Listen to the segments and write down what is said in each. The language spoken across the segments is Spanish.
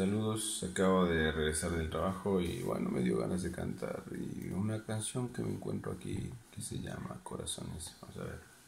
Saludos, acabo de regresar del trabajo y bueno, me dio ganas de cantar y una canción que me encuentro aquí que se llama Corazones. Vamos a ver.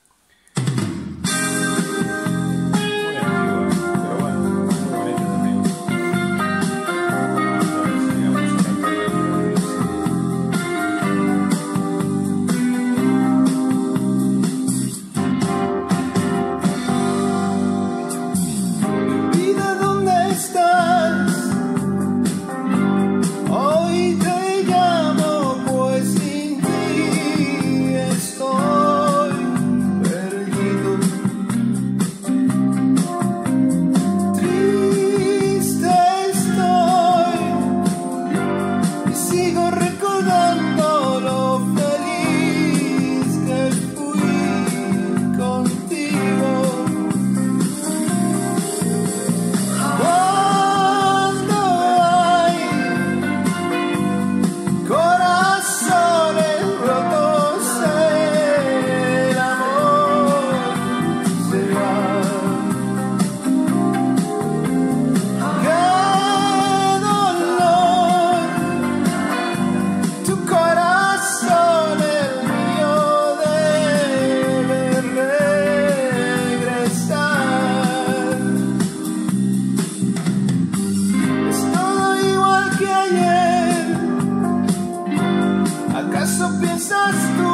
Mi canción,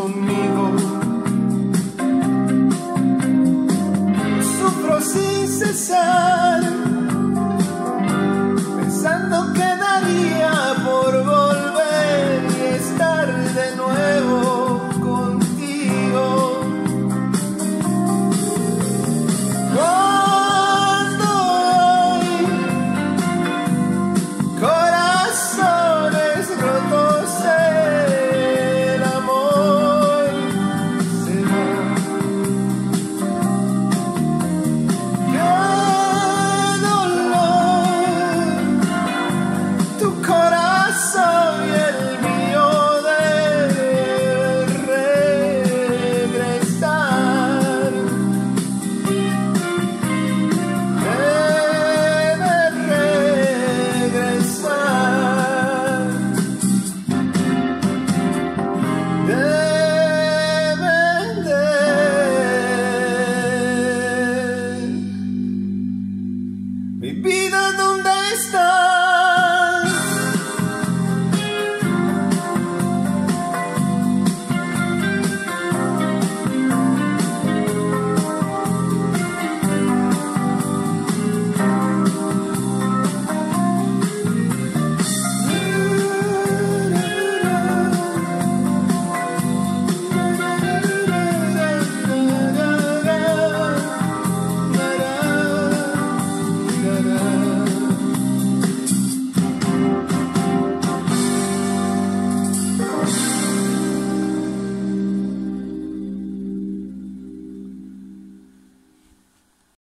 conmigo? Mi vida, ¿dónde está?